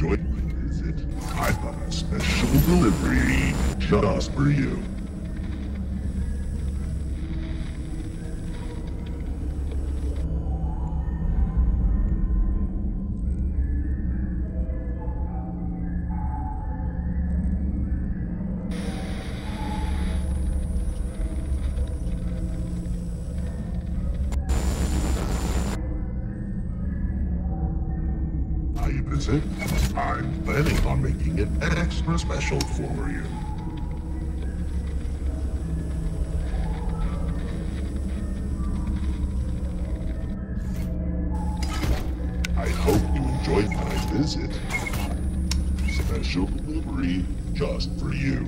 I've got a special delivery just for you. I visit. I'm planning on making it extra special for you. I hope you enjoyed my visit. Special delivery just for you.